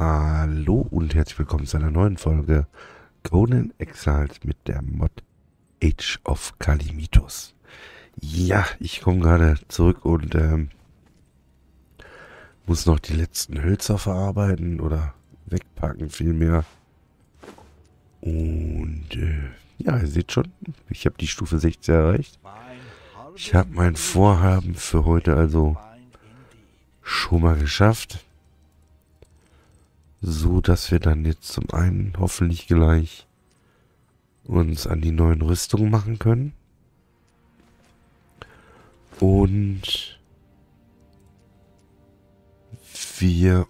Hallo und herzlich willkommen zu einer neuen Folge Conan Exiled mit der Mod Age of Kalimitos. Ja, ich komme gerade zurück und ähm, muss noch die letzten Hölzer verarbeiten oder wegpacken vielmehr. Und äh, ja, ihr seht schon, ich habe die Stufe 16 erreicht. Ich habe mein Vorhaben für heute also schon mal geschafft. So, dass wir dann jetzt zum einen hoffentlich gleich uns an die neuen Rüstungen machen können. Und wir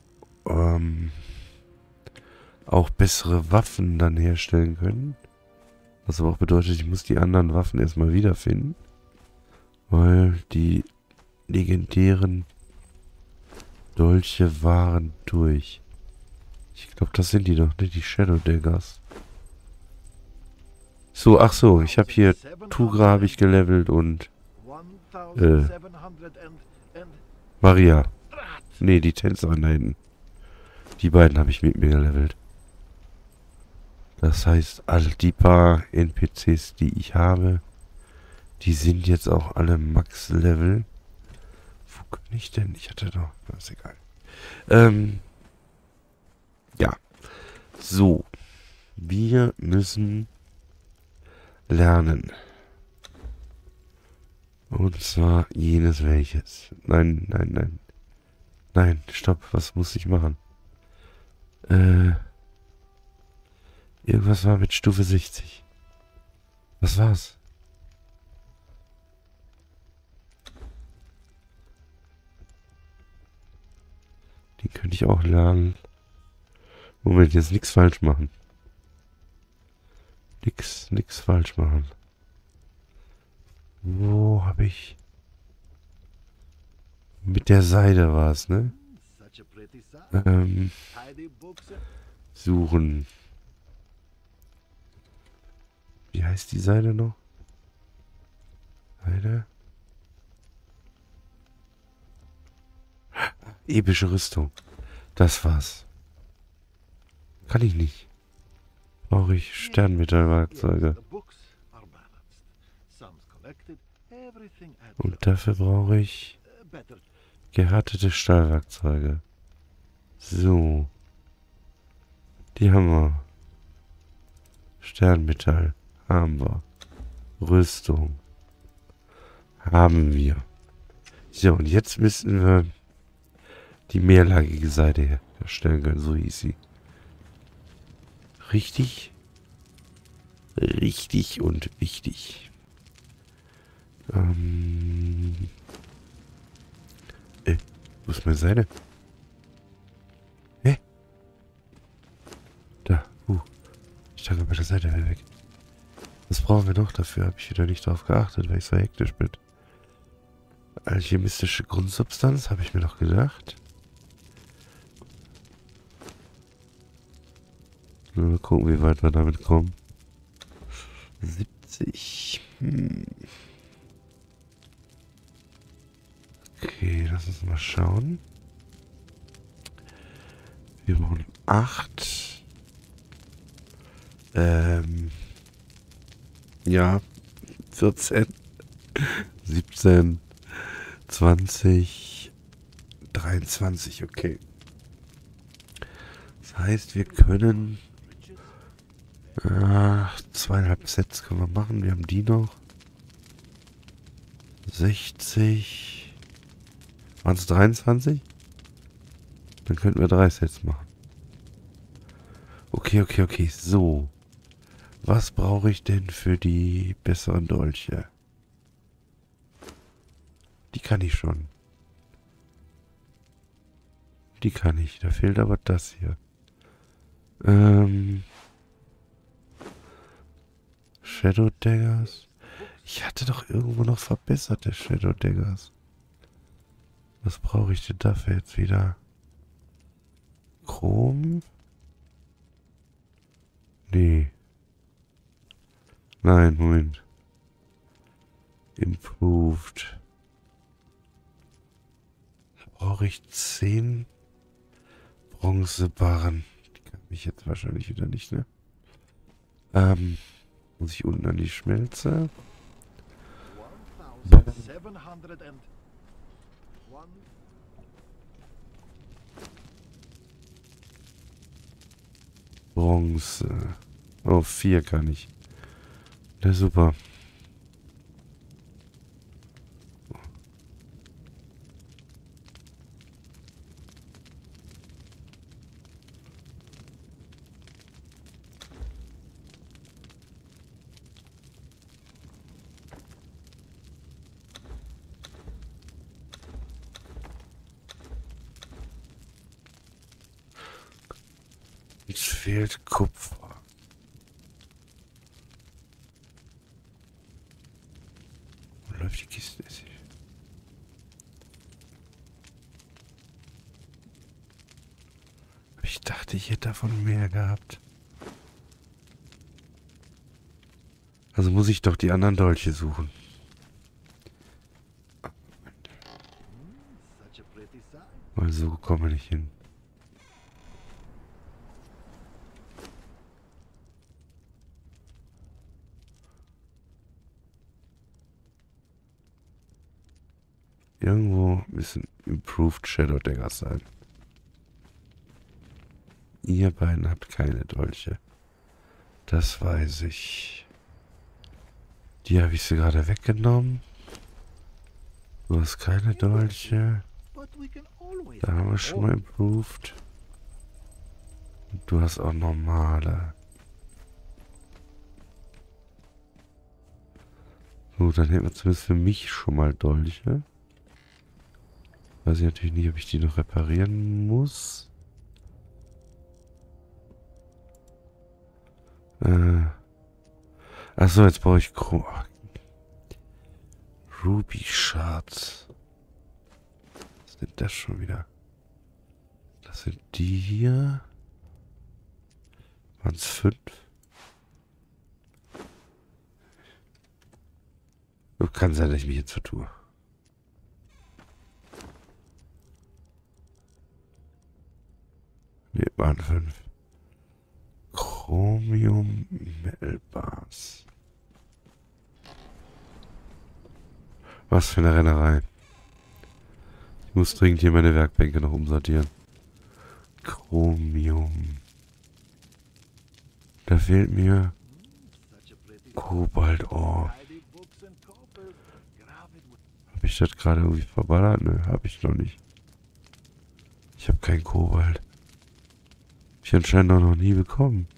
ähm, auch bessere Waffen dann herstellen können. Was aber auch bedeutet, ich muss die anderen Waffen erstmal wiederfinden. Weil die legendären Dolche waren durch. Ich glaube, das sind die doch, ne? Die Shadow Daggers. So, ach so, ich habe hier Tugra habe ich gelevelt und äh, Maria. Nee, die Tänzerin da hinten. Die beiden habe ich mit mir gelevelt. Das heißt, all die paar NPCs, die ich habe, die sind jetzt auch alle Max-Level. Wo kann ich denn? Ich hatte doch... Ist egal. Ähm... Ja. So. Wir müssen lernen. Und zwar jenes welches. Nein, nein, nein. Nein, stopp. Was muss ich machen? Äh... Irgendwas war mit Stufe 60. Was war's? Die könnte ich auch lernen. Moment, jetzt nichts falsch machen. Nix, nix falsch machen. Wo habe ich... Mit der Seide war es, ne? Ähm, suchen. Wie heißt die Seite noch? Seite? Epische Rüstung. Das war's. Kann ich nicht. Brauche ich Sternmetallwerkzeuge. Und dafür brauche ich gehärtete Stahlwerkzeuge. So. Die haben wir. Sternmetall haben wir. Rüstung haben wir. So, und jetzt müssen wir die mehrlagige Seite herstellen können. So hieß sie. Richtig? Richtig und wichtig. Ähm. Äh, wo ist meine Seite? Hä? Da, uh. Ich dachte, meine Seite weg. Was brauchen wir noch dafür? Habe ich wieder nicht drauf geachtet, weil ich so hektisch bin. Alchemistische Grundsubstanz, habe ich mir noch gedacht. Mal gucken, wie weit wir damit kommen. 70. Hm. Okay, lass uns mal schauen. Wir brauchen 8. Ähm. Ja. 14. 17. 20. 23, okay. Das heißt, wir können Ach, zweieinhalb Sets können wir machen. Wir haben die noch. 60. Waren es 23? Dann könnten wir drei Sets machen. Okay, okay, okay. So. Was brauche ich denn für die besseren Dolche? Die kann ich schon. Die kann ich. Da fehlt aber das hier. Ähm. Shadow Daggers. Ich hatte doch irgendwo noch verbesserte Shadow Daggers. Was brauche ich denn dafür jetzt wieder? Chrom? Nee. Nein, Moment. Improved. Da brauche ich 10 Bronzebarren. Die kann ich jetzt wahrscheinlich wieder nicht, ne? Ähm, muss ich unten an die Schmelze? 1701. Bronze. Oh, vier kann ich. Ja, super. Uns fehlt Kupfer. Wo läuft die Kiste? Ist sie- Ich dachte, ich hätte davon mehr gehabt. Also muss ich doch die anderen Dolche suchen. Weil so kommen wir nicht hin. Irgendwo müssen Improved Shadow Daggers sein. Ihr beiden habt keine Dolche. Das weiß ich. Die habe ich sie gerade weggenommen. Du hast keine Dolche. Da haben wir schon mal improved. Du hast auch normale. Gut, dann hätten wir zumindest für mich schon mal Dolche. Weiß ich natürlich nicht, ob ich die noch reparieren muss. Äh. Achso, jetzt brauche ich Chrom. Ruby Shards. Was denn das schon wieder? Das sind die hier. Waren es fünf? Kann sein, dass ich mich jetzt vertue. Ne, waren fünf. Chromium Metal Bars. Was für eine Rennerei. Ich muss dringend hier meine Werkbänke noch umsortieren. Chromium. Da fehlt mir it with Hab ich das gerade irgendwie verballert? Nö, hab ich noch nicht. Ich habe kein Kobalt. Ich anscheinend auch noch nie bekommen.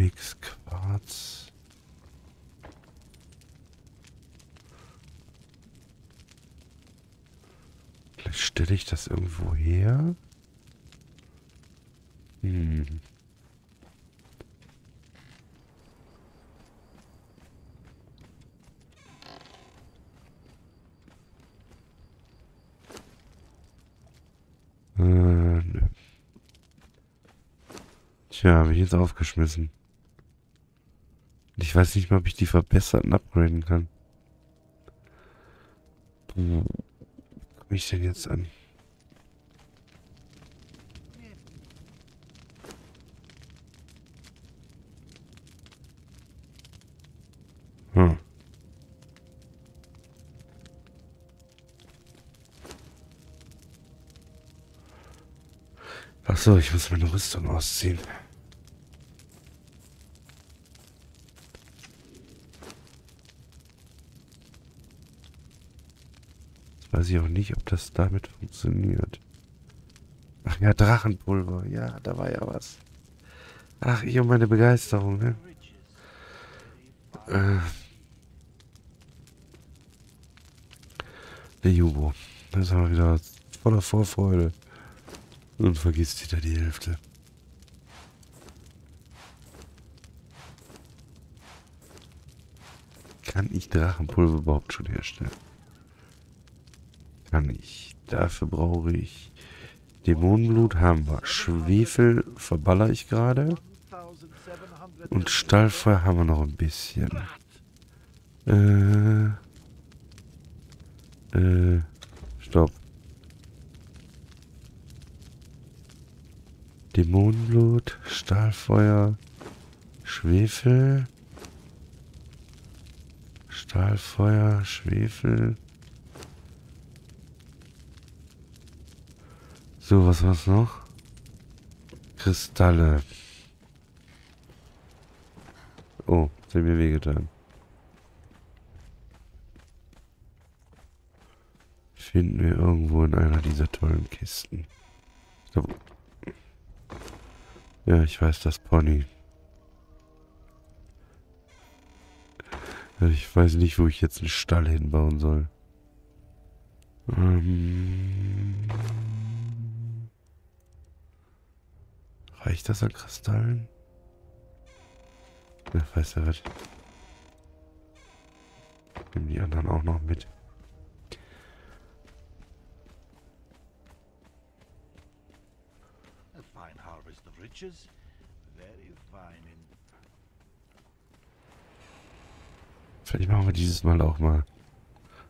Onyx Quarz. Vielleicht stelle ich das irgendwo her. Hm. Äh, nö. Tja, habe ich jetzt aufgeschmissen. Ich weiß nicht mal, ob ich die verbesserten upgraden kann. Wo komme ich denn jetzt an? Hm. Ach so, ich muss meine Rüstung ausziehen. Jetzt weiß ich auch nicht, ob das damit funktioniert. Ach ja, Drachenpulver. Ja, da war ja was. Ach, ich und meine Begeisterung, ne? Äh. Der Jubo. Da ist er wieder voller Vorfreude. Und vergisst wieder die Hälfte. Kann ich Drachenpulver überhaupt schon herstellen? Kann ich. Dafür brauche ich Dämonenblut haben wir. Schwefel verballer ich gerade. 1700 Und Stahlfeuer haben wir noch ein bisschen. Äh. Äh. Stopp. Dämonenblut, Stahlfeuer, Schwefel. Stahlfeuer, Schwefel. So, was war's noch? Kristalle. Oh, das hat mir wehgetan. Finden wir irgendwo in einer dieser tollen Kisten. Ja, ich weiß das Pony. Ich weiß nicht, wo ich jetzt einen Stall hinbauen soll. Ähm, reicht das an Kristallen? Ja, weiß er was. Nehmen die anderen auch noch mit. A fine harvest of riches. Very fine in Vielleicht machen wir dieses Mal auch mal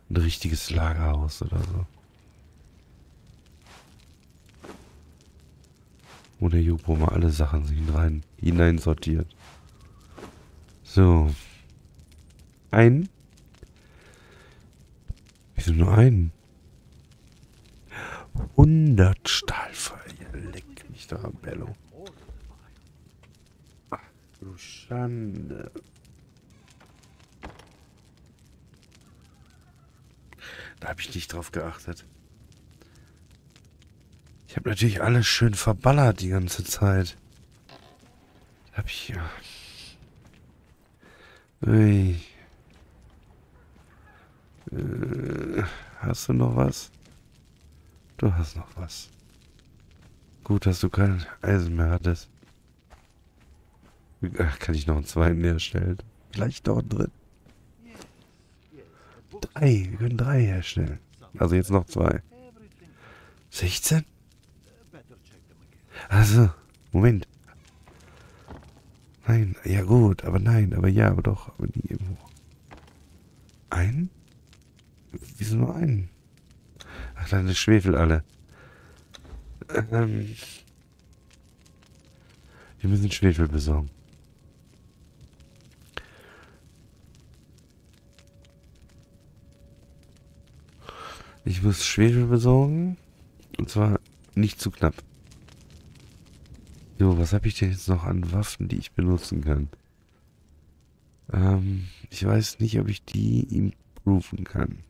ein richtiges Lagerhaus oder so. Der Jupo mal alle Sachen hinein, hineinsortiert. So. Ein. Wieso nur einen? 100 Stahlfeuer. Leck mich am Bello. Ach, du Schande. Da habe ich nicht drauf geachtet. Ich habe natürlich alles schön verballert die ganze Zeit. Hab ich ja. Ui. Äh, hast du noch was? Du hast noch was. Gut, dass du kein Eisen mehr hattest. Ach, kann ich noch einen zweiten herstellen? Vielleicht noch einen dritten. Drei. Wir können drei herstellen. Also jetzt noch zwei. everything. 16? Uh, better check them again. Also, Moment. Nein, ja gut, aber nein, aber ja, aber doch, aber nie irgendwo. Ein? Wieso nur einen? Ach, ist Schwefel alle. Ähm, wir müssen Schwefel besorgen. Ich muss Schwefel besorgen. Und zwar nicht zu knapp. So, was habe ich denn jetzt noch an Waffen, die ich benutzen kann? Ähm, ich weiß nicht, ob ich die improven kann.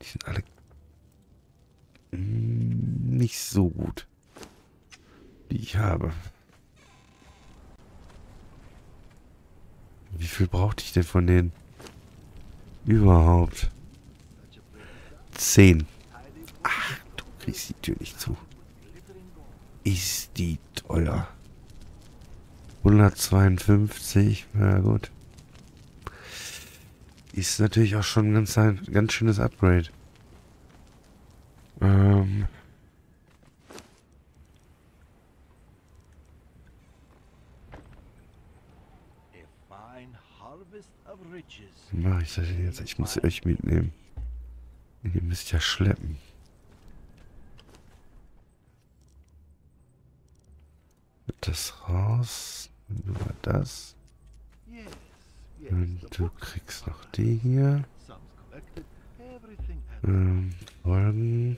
Die sind alle nicht so gut, die ich habe. Wie viel brauchte ich denn von denen? Überhaupt. Zehn. Kriegst die Tür nicht zu. Ist die teuer. 152, na gut. Ist natürlich auch schon ein ganz, ein ganz schönes Upgrade. Ähm. Mache ich das jetzt? Ich muss euch mitnehmen. Ihr müsst ja schleppen. Das raus. Du das. Und the du kriegst noch die hier. Ähm, folgen.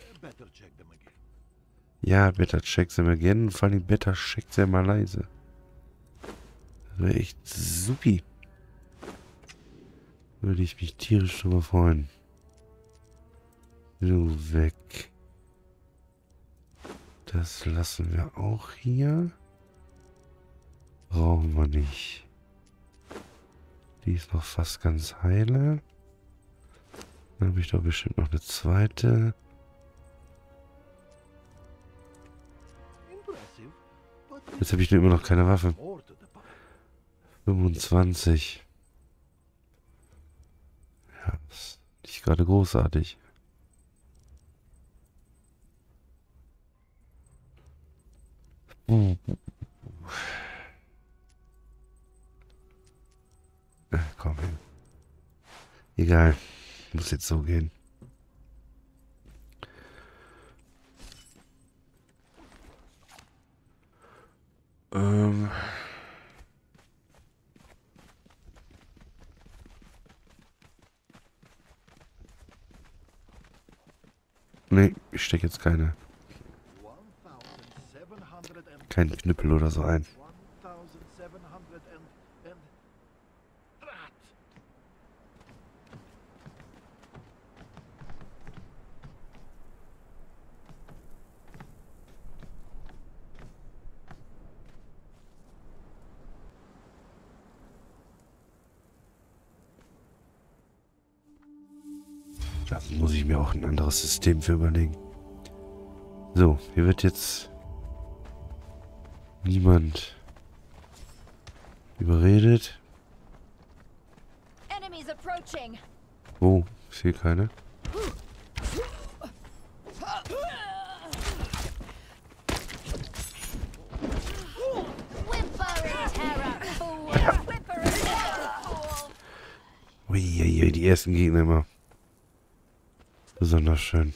Ja, better check them again. Vor allem better check them mal leise. Das wäre echt supi. Würde ich mich tierisch drüber freuen. So, weg. Das lassen wir auch hier. Brauchen wir nicht. Die ist noch fast ganz heile. Dann habe ich doch bestimmt noch eine zweite. Jetzt habe ich nur immer noch keine Waffe. more to the point. 25. Ja, ist nicht gerade großartig. Äh, komm. Egal. Muss jetzt so gehen. Ähm. Nee, ich stecke jetzt keine, 1700 and keinen Knüppel oder so ein. 1700 and and Drat. Da muss ich mir auch ein anderes System für überlegen. So, hier wird jetzt niemand überredet. Oh, ich sehe keine. Uiuiui, die ersten Gegner immer. Besonders schön.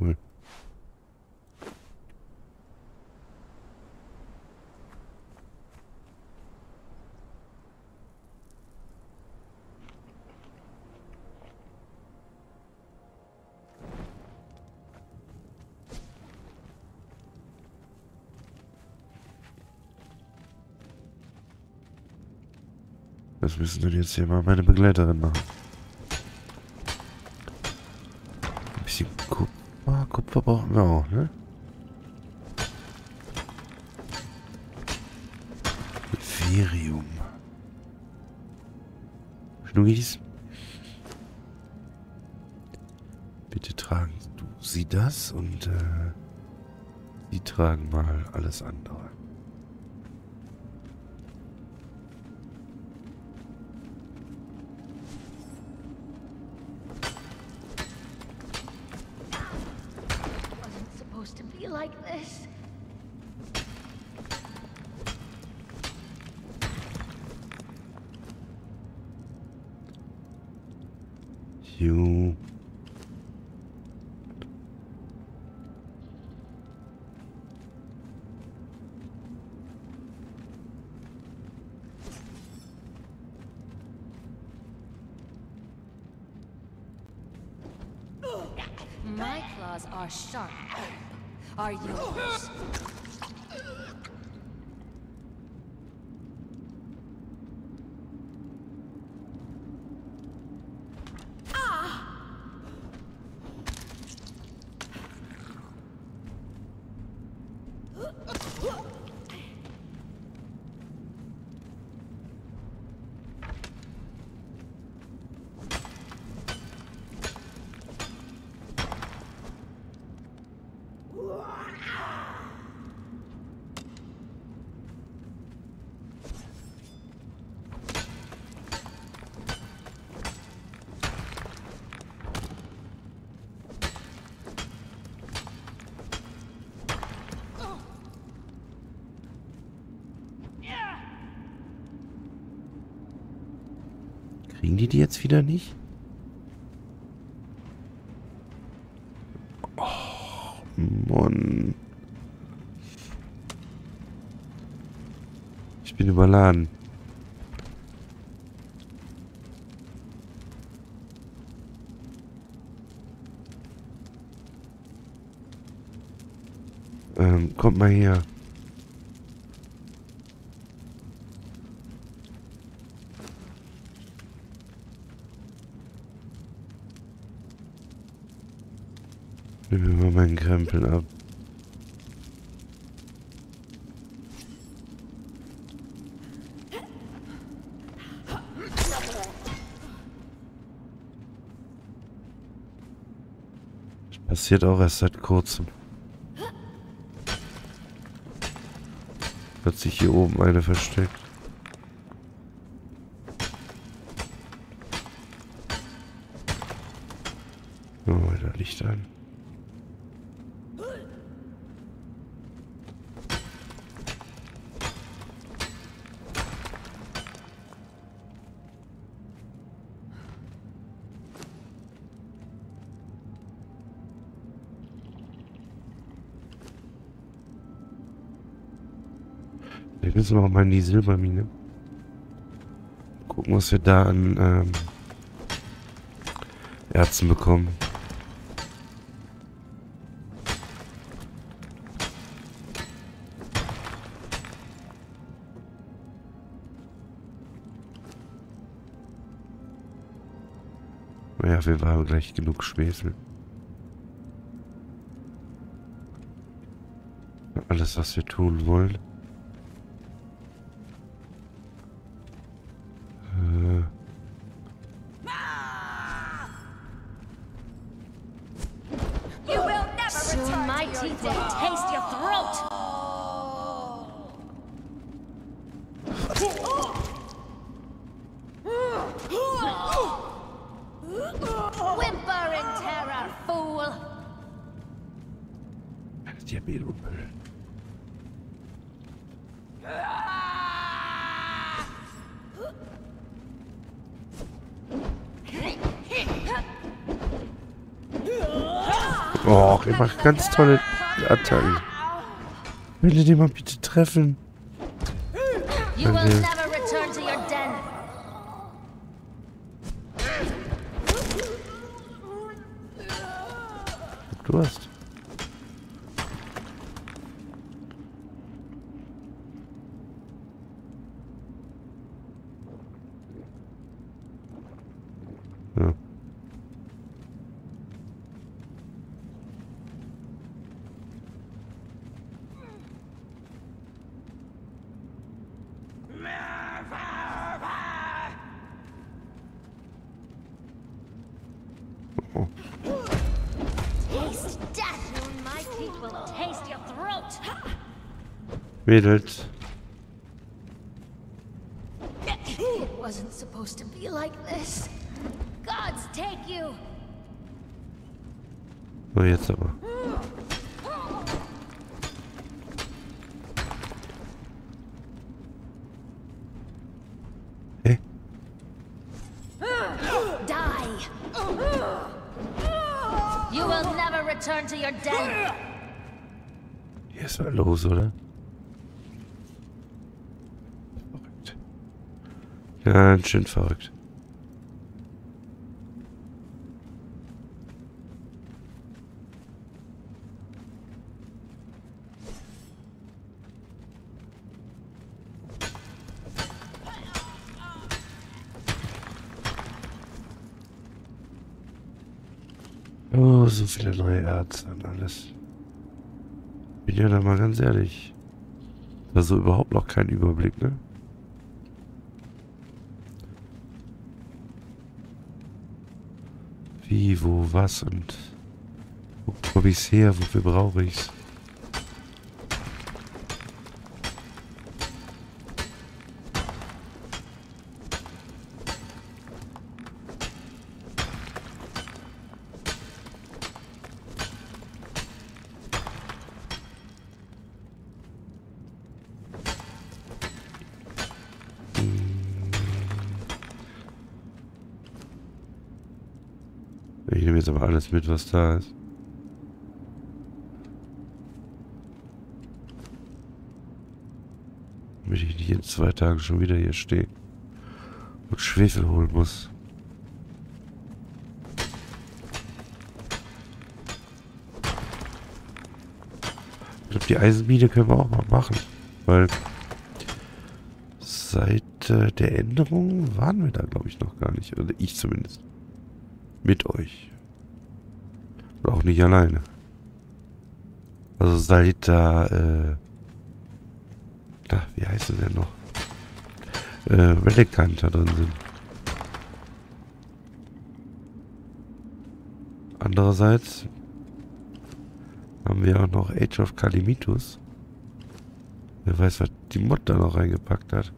Cool. Das müssen wir jetzt hier mal meine Begleiterin machen. Ein bisschen Kupfer. Kupfer brauchen wir auch, ne? Ethereum. Schnuggis? Bitte tragen du sie das und äh, sie tragen mal alles andere. You. My claws are sharp. Are yours? Kriegen die die jetzt wieder nicht? Oh, Mann. Ich bin überladen. Ähm, kommt mal her. Nimm mir mal meinen Krempel ab. Das passiert auch erst seit kurzem. Hat sich hier oben eine versteckt. Oh, da Licht an. Wir müssen noch mal in die Silbermine. Gucken, was wir da an ähm, Erzen bekommen. Naja, wir haben gleich genug Schwefel. Alles, was wir tun wollen. Och, ihr macht ganz tolle Attacken. Will ihr den mal bitte treffen? You Mädels. It wasn't supposed to be like this. Gods take you. So, jetzt aber. Hä? Die. You will never return to your den. Hier ist was los, oder? Ganz schön verrückt. Oh, so viele neue Ärzte und alles. Bin ja da mal ganz ehrlich. Also überhaupt noch kein Überblick, ne? Wie, wo, was und wo komme ich's her, wofür brauche? Ich nehme jetzt aber alles mit, was da ist. Damit ich nicht in zwei Tagen schon wieder hier stehe und Schwefel holen muss. Ich glaube, die Eisenmine können wir auch mal machen. Weil seit äh, der Änderung waren wir da, glaube ich, noch gar nicht. Oder ich zumindest. Mit euch. Auch nicht alleine. Also seit da, äh, da, wie heißt es denn noch? Äh, Relic Hunter drin sind. Andererseits haben wir auch noch Age of Kalimitus. Wer weiß, was die Mod da noch reingepackt hat.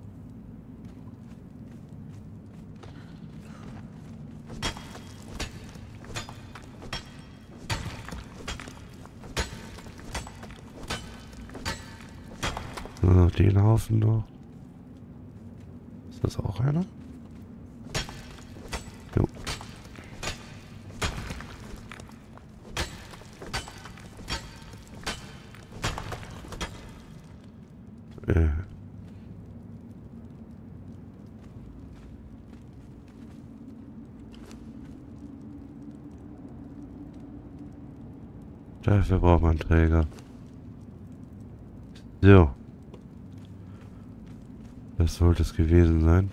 So, den Haufen noch. Ist das auch einer? Jo. Äh. Dafür braucht man Träger. So. Das sollte es gewesen sein.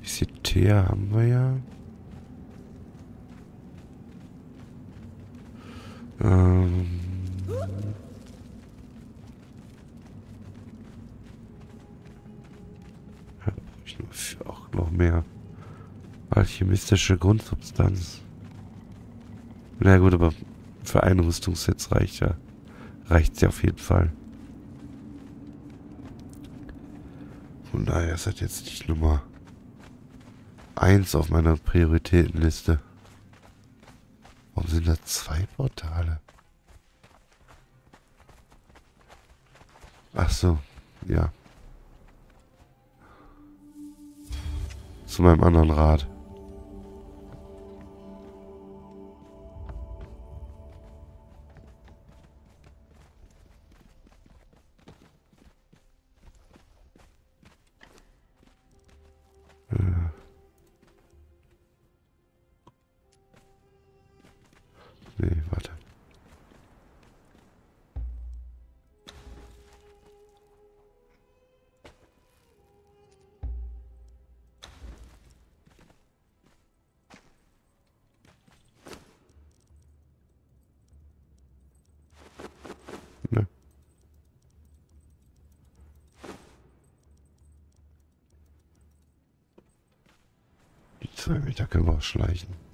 Bisschen Teer haben wir ja. Ähm. Auch noch mehr alchemistische Grundsubstanz. Na gut, aber für ein Rüstungsset reicht ja. Reicht ja auf jeden Fall. Von daher ist das jetzt nicht Nummer 1 auf meiner Prioritätenliste. Warum sind da zwei Portale? Ach so, ja. Zu meinem anderen Rad. Zwei Meter können wir auch schleichen.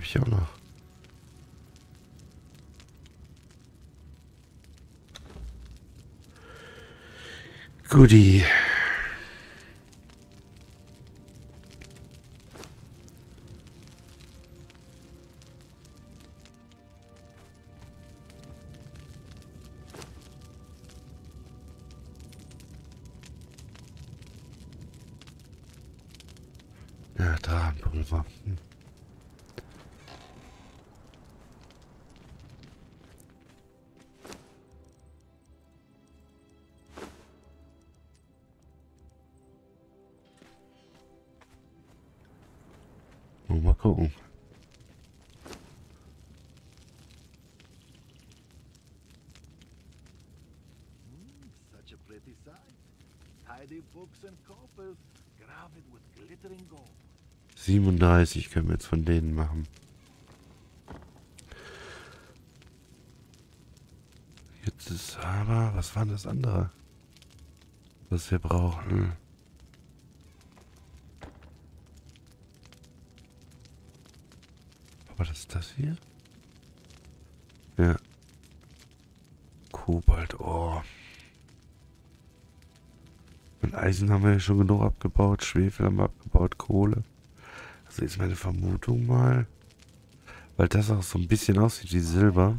Habe ich auch noch. Guti. 37 können wir jetzt von denen machen. Jetzt ist aber, was war das andere? Was wir brauchen. Aber das ist das hier? Ja. Kobalt, oh. Und Eisen haben wir ja schon genug abgebaut, Schwefel haben wir abgebaut, Kohle. Also ist meine Vermutung mal, Weil das auch so ein bisschen aussieht wie Silber.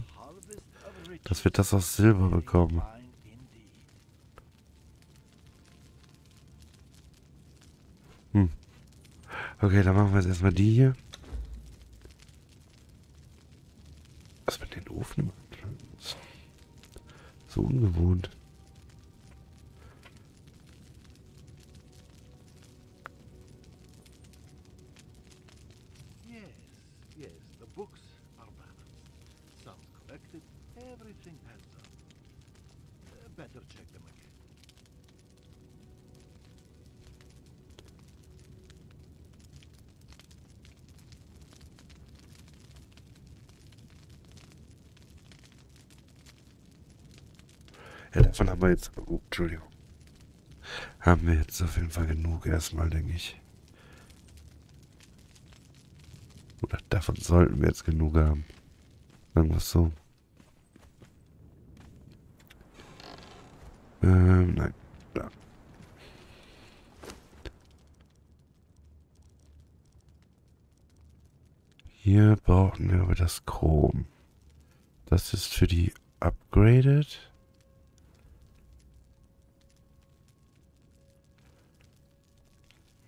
Dass wir das aus Silber bekommen. Indeed. Okay, dann machen wir jetzt erstmal die hier. Was mit den Ofen. So ungewohnt. Jetzt. Oh, Entschuldigung. Haben wir jetzt auf jeden Fall genug erstmal, denke ich. Oder davon sollten wir jetzt genug haben. Sagen wir es so. Ähm, nein. Da. Hier brauchen wir aber das Chrom. Das ist für die Upgraded.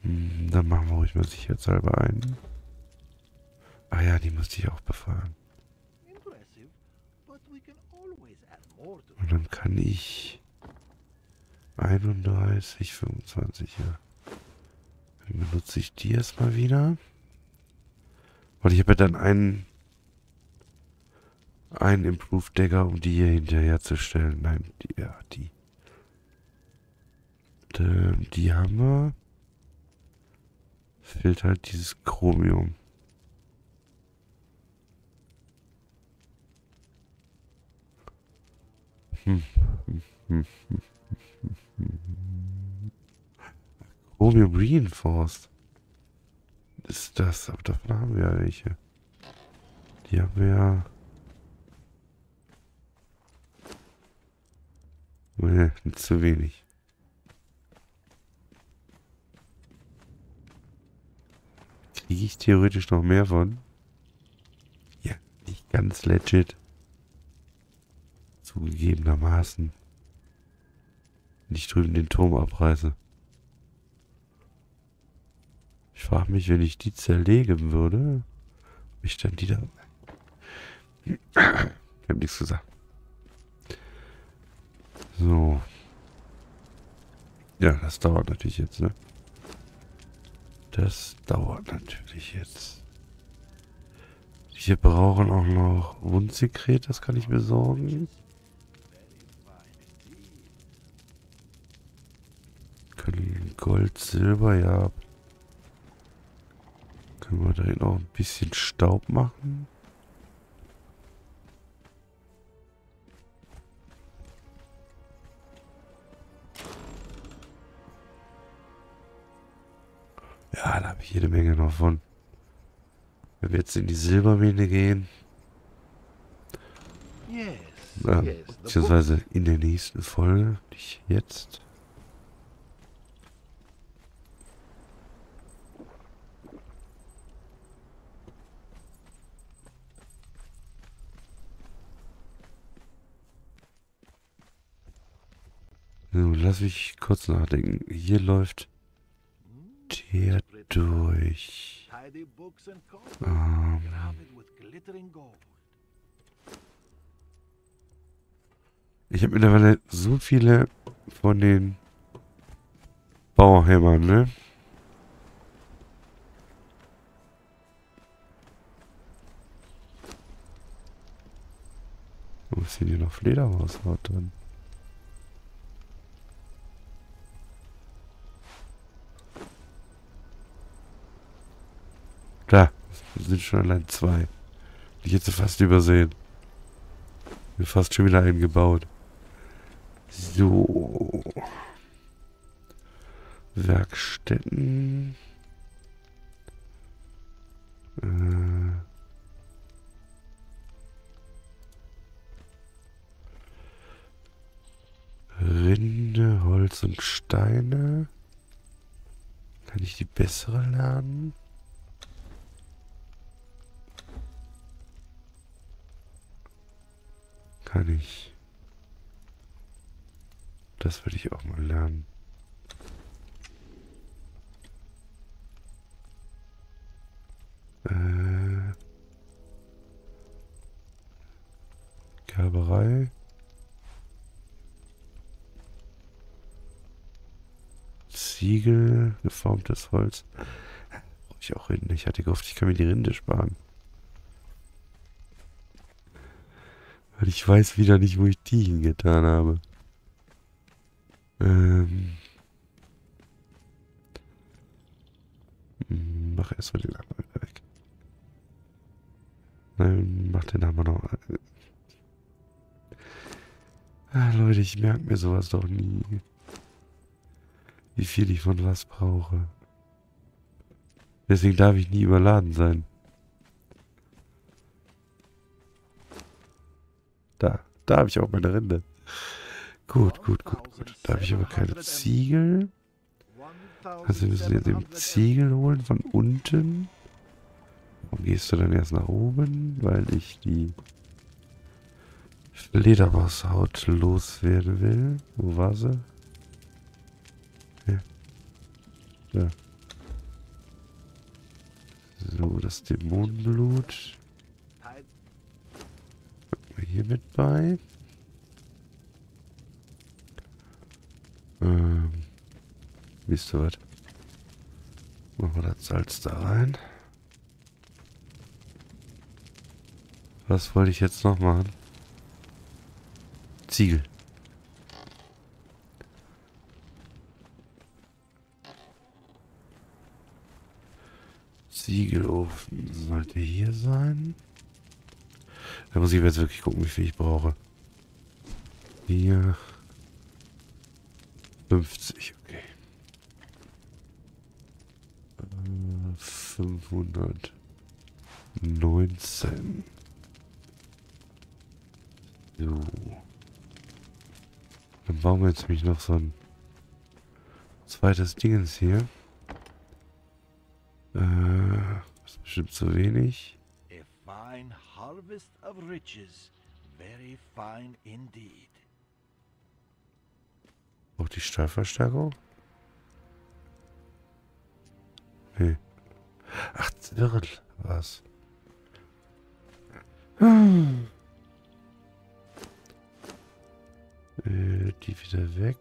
Dann machen wir ruhig mal sicherheitshalber ein. Ah ja, die musste ich auch to Und dann kann ich 31, 25, ja. Dann benutze ich die erstmal wieder. Und ich habe ja dann einen einen Improved Dagger, um die hier hinterherzustellen. Nein, die, ja, die. Die, die haben wir. Fehlt halt dieses Chromium. Hm. Chromium Reinforced. Ist das, aber davon haben wir ja welche. Die haben wir ja. Nee, zu wenig. Kriege ich theoretisch noch mehr von? Ja, nicht ganz legit. Zugegebenermaßen. Wenn ich drüben den Turm abreiße. Ich frage mich, wenn ich die zerlegen würde, ob ich dann die da... Ich hab nichts gesagt. So. Ja, das dauert natürlich jetzt, ne? Das dauert natürlich jetzt. Wir brauchen auch noch Wundsekret, das kann ich besorgen. Können Gold, Silber, ja. Können wir da hinten auch ein bisschen Staub machen? Da habe ich jede Menge noch von. Wenn wir jetzt in die Silbermine gehen, Yes, äh, yes, the book beziehungsweise in der nächsten Folge, nicht jetzt. So, lass mich kurz nachdenken. Hier läuft der durch. Ähm, ich habe mittlerweile so viele von den Bauhämmern, ne? Wo ist denn hier noch Fledermaushaut drin? Da, sind schon allein zwei. Die ich jetzt fast übersehen. Mir fast schon wieder eingebaut. So. Werkstätten. Äh. Rinde, Holz und Steine. Kann ich die bessere lernen? Kann ich. Das würde ich auch mal lernen. Äh. Gerberei. Ziegel, geformtes Holz. Ich auch Rinde. Ich hatte gehofft, ich kann mir die Rinde sparen. Weil ich weiß wieder nicht, wo ich die hingetan habe. Ähm. Hm, Mach erstmal den Hammer wieder weg. Nein, mach den Hammer noch. Ah, Leute, ich merke mir sowas doch nie. Wie viel ich von was brauche. Deswegen darf ich nie überladen sein. Da, da habe ich auch meine Rinde. Gut, gut, gut, gut. Da habe ich aber keine Ziegel. Also wir müssen jetzt eben Ziegel holen von unten. Warum gehst du dann erst nach oben? Weil ich die Lederbasshaut loswerden will. Wo war sie? Ja. ja. So, das Dämonenblut. Hier mit bei. Ähm, wisst ihr was? Machen wir das Salz da rein. Was wollte ich jetzt noch machen? Ziegel. Ziegelofen sollte hier sein. Da muss ich jetzt wirklich gucken, wie viel ich brauche. Hier. 50, okay. Äh, 519. So. Dann bauen wir jetzt nämlich noch so ein zweites Dingens hier. Äh, ist bestimmt zu wenig. Fine harvest of riches. Very fine indeed. Auch die Stahlverstärkung? Nee. Ach, Zirkel. Was? Hm. Äh, die wieder weg.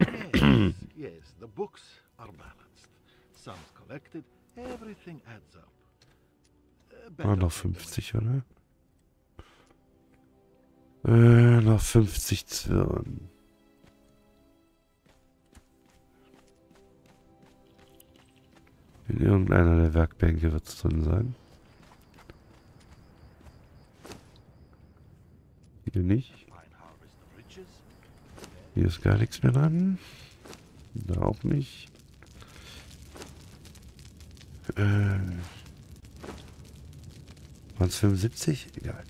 yes, yes, the books are balanced. Sums collected, everything adds up. Uh, Ah, better noch check them 50, oder? Äh, noch 50 Zwirn. In irgendeiner der Werkbänke wird es drin sein. Hier nicht. Hier ist gar nichts mehr dran. Da auch nicht. Äh. Waren es 75? Egal.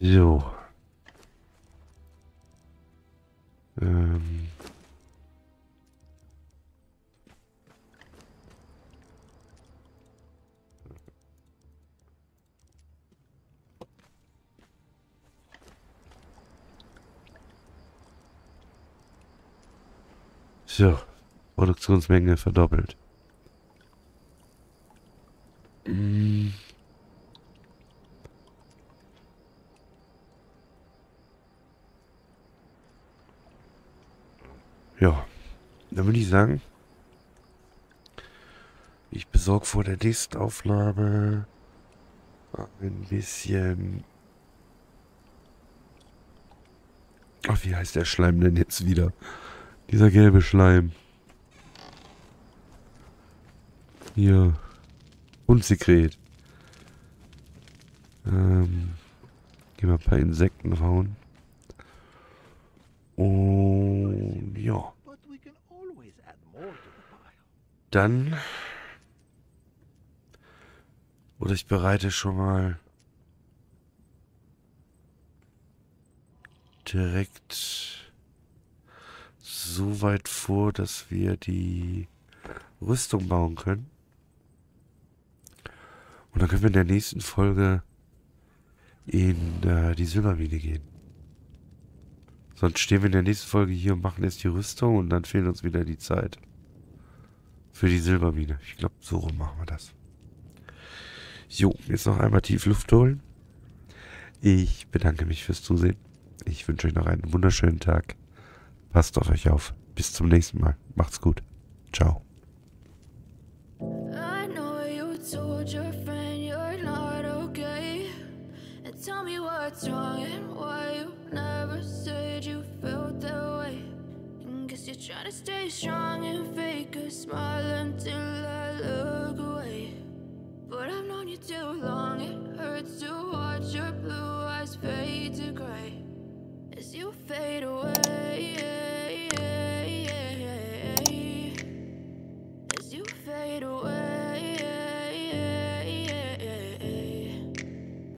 So. So, Produktionsmenge verdoppelt. Ja, dann würde ich sagen, ich besorge vor der nächsten ein bisschen. Ach, wie heißt der Schleim denn jetzt wieder? Dieser gelbe Schleim. Hier. Hundsekret. Ähm. Gehen wir ein paar Insekten hauen. Und ja. Dann Oder ich bereite schon mal direkt so weit vor, dass wir die Rüstung bauen können. Und dann können wir in der nächsten Folge in äh, die Silbermine gehen. Sonst stehen wir in der nächsten Folge hier und machen jetzt die Rüstung und dann fehlt uns wieder die Zeit. Für die Silbermine. Ich glaube, so rum machen wir das. Jo, jetzt noch einmal tief Luft holen. Ich bedanke mich fürs Zusehen. Ich wünsche euch noch einen wunderschönen Tag. Passt auf euch auf. Bis zum nächsten Mal. Macht's gut. Ciao. Trying to stay strong and fake a smile until I look away. But I've known you too long, it hurts to watch your blue eyes fade to gray. As you fade away.